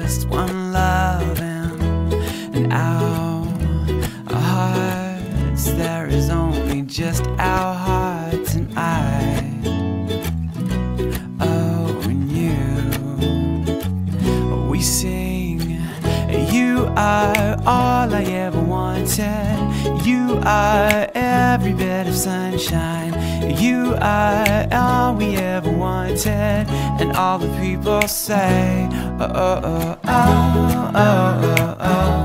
just one love and. Our hearts, there is only just our hearts. Are all I ever wanted. You are every bit of sunshine. You are all we ever wanted. And all the people say, uh, uh, uh, oh, oh, oh, oh, oh, oh, oh,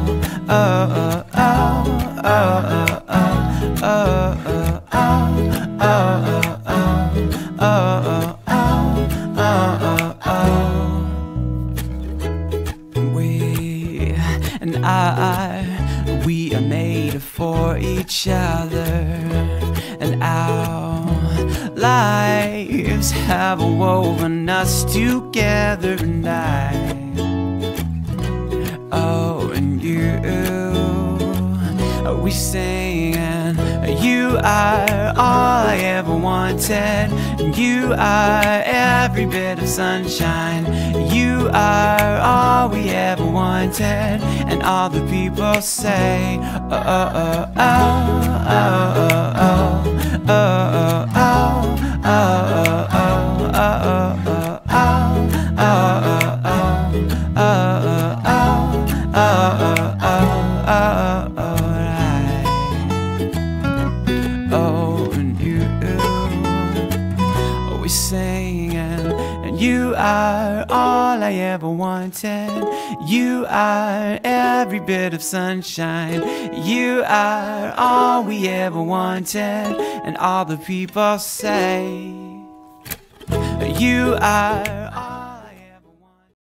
I, we are made for each other, and our lives have woven us together, and I, oh, and you, we sing, you are all I ever wanted, you are every bit of sunshine, you are ever and all the people say, oh, oh, oh, oh, oh, oh, oh, oh, oh, oh, oh, oh, oh, Oh, and are all I ever wanted. You are every bit of sunshine. You are all we ever wanted, and all the people say. You are